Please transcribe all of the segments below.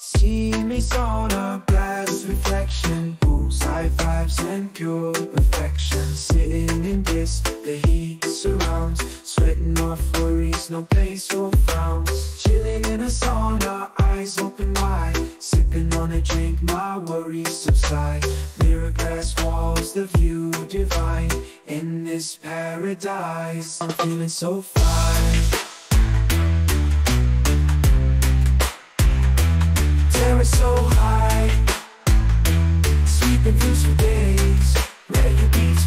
See me sauna, glass reflection. Poolside vibes and pure perfection. Sitting in this, the heat surrounds. Sweating off worries, no place for frowns. Chilling in a sauna, eyes open wide. Sipping on a drink, my worries subside. Mirror glass walls, the view divine. In this paradise, I'm feeling so fine so high. Sweeping through some days where you be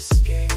escape.